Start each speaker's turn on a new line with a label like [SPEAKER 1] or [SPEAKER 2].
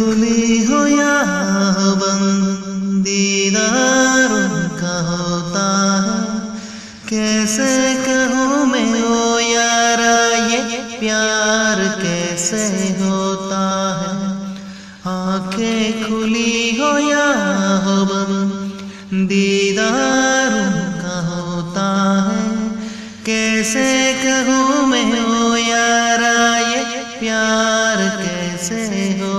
[SPEAKER 1] खुली हो या बंद दीदार उनका होता है। कैसे कहूँ मैं ओ यारा, ये प्यार कैसे होता है? आँखें खुली हो या हो बम दीदार उनका होता है। कैसे कहूँ मैं ओ यारा, ये प्यार कैसे हो